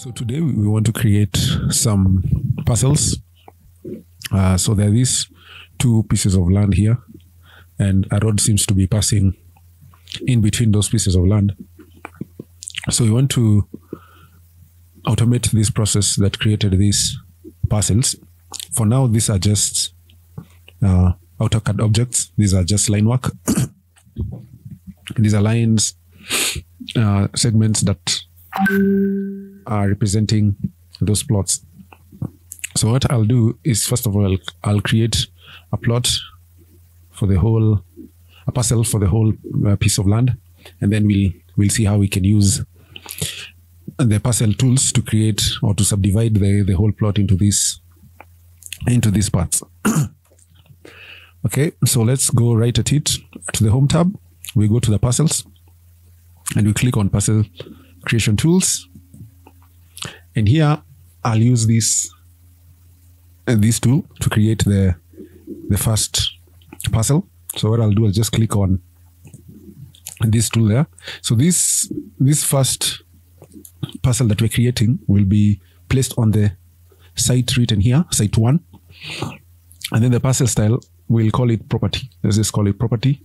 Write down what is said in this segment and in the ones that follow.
So today we want to create some parcels. Uh, so there are these two pieces of land here, and a road seems to be passing in between those pieces of land. So we want to automate this process that created these parcels. For now, these are just uh, AutoCAD objects. These are just line work. these are lines, uh, segments that are representing those plots. So what I'll do is first of all, I'll, I'll create a plot for the whole, a parcel for the whole uh, piece of land, and then we'll we'll see how we can use the parcel tools to create or to subdivide the, the whole plot into these into these parts. okay, so let's go right at it to the home tab. We go to the parcels and we click on parcel creation tools. And here I'll use this uh, this tool to create the the first parcel. So what I'll do is just click on this tool there. So this this first parcel that we're creating will be placed on the site written here, site one. And then the parcel style, we'll call it property. Let's just call it property.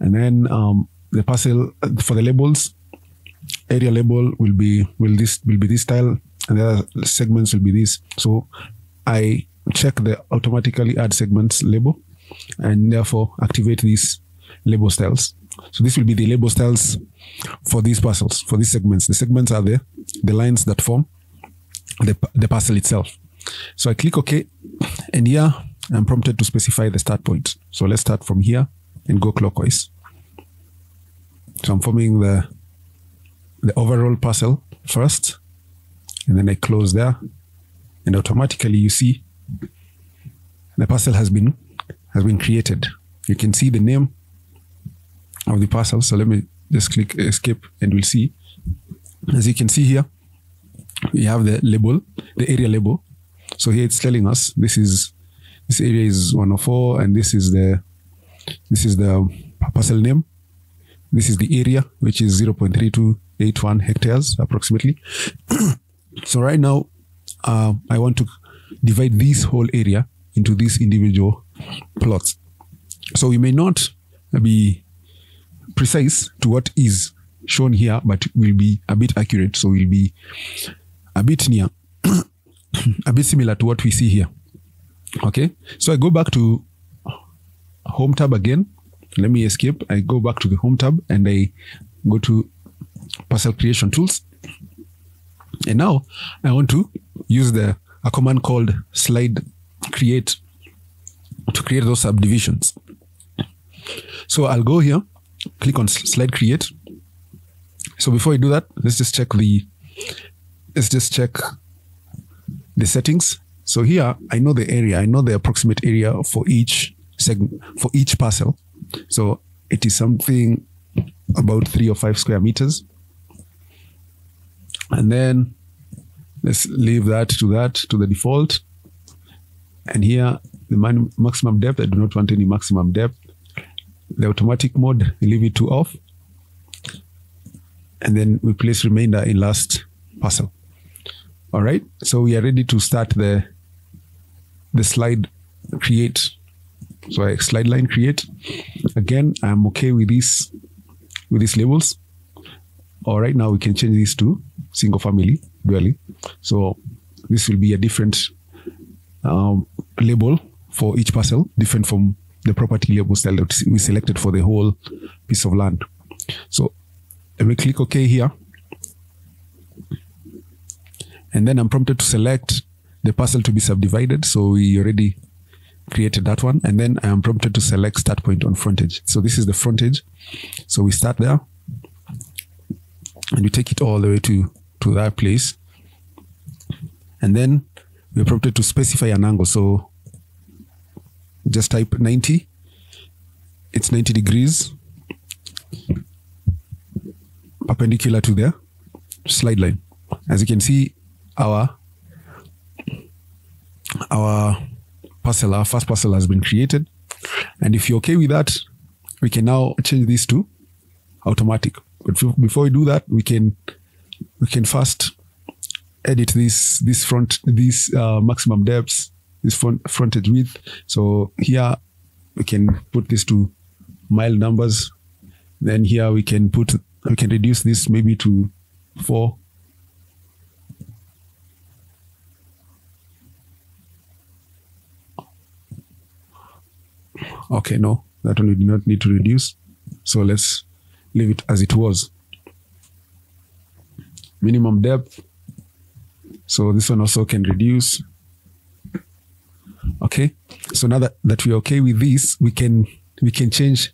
And then um, the parcel for the labels, area label will be will this will be this style, and the other segments will be this. So I check the automatically add segments label, and therefore activate these label styles. So this will be the label styles for these parcels, for these segments. The segments are the the lines that form the, the parcel itself. So I click OK, and here I'm prompted to specify the start point. So let's start from here and go clockwise. So I'm forming the the overall parcel first, and then I close there, and automatically you see the parcel has been has been created. You can see the name of the parcel. So let me just click escape, and we'll see. As you can see here, we have the label, the area label. So here it's telling us this is this area is 104, and this is the this is the parcel name. This is the area, which is 0.3281 hectares approximately. so right now, uh, I want to divide this whole area into these individual plots. So we may not be precise to what is shown here, but will be a bit accurate. So we'll be a bit near, a bit similar to what we see here. Okay. So I go back to home tab again. Let me escape. I go back to the home tab and I go to parcel creation tools. And now I want to use the a command called slide create to create those subdivisions. So I'll go here, click on slide create. So before I do that, let's just check the let's just check the settings. So here I know the area, I know the approximate area for each segment for each parcel. So it is something about three or five square meters. And then let's leave that to that to the default. And here the maximum depth, I do not want any maximum depth. The automatic mode, leave it to off. And then we place remainder in last parcel. All right. So we are ready to start the the slide create. So I slide line create. Again, I'm okay with this with these labels. All right, now we can change these to single family dwelling. So this will be a different um, label for each parcel, different from the property label that we selected for the whole piece of land. So me click OK here. And then I'm prompted to select the parcel to be subdivided. So we already created that one. And then I am prompted to select start point on frontage. So this is the frontage. So we start there and we take it all the way to, to that place. And then we're prompted to specify an angle. So just type 90. It's 90 degrees perpendicular to the slide line. As you can see, our our parcel, our first parcel has been created. And if you're okay with that, we can now change this to automatic. But before we do that, we can we can first edit this this front this uh, maximum depths this front frontage width. So here we can put this to mile numbers. Then here we can put we can reduce this maybe to four. Okay no that one we do not need to reduce. So let's leave it as it was minimum depth. So this one also can reduce. Okay. So now that, that we're okay with this we can we can change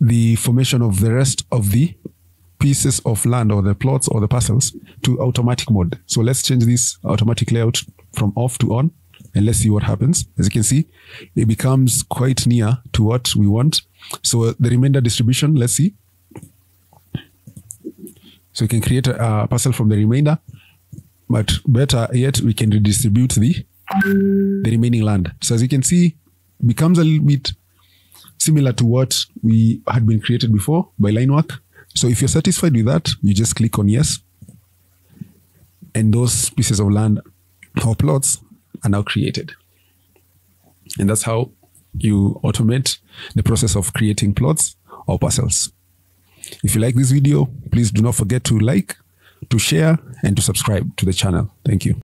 the formation of the rest of the pieces of land or the plots or the parcels to automatic mode. So let's change this automatic layout from off to on and let's see what happens. As you can see it becomes quite near to what we want. So the remainder distribution let's see so we can create a, parcel from the remainder but better yet we can redistribute the the remaining land. So as you can see becomes a little bit similar to what we had been created before by line work. So if you're satisfied with that you just click on yes. And those pieces of land or plots are now created. And that's how you automate the process of creating plots or parcels if you like this video please do not forget to like to share and to subscribe to the channel. Thank you